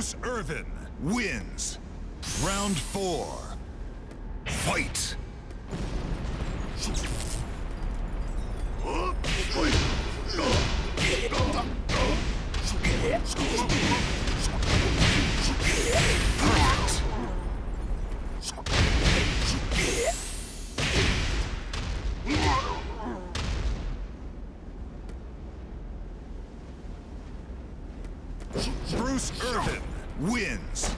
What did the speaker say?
Bruce Irvin wins. Round four. Fight! Bruce Irvin wins.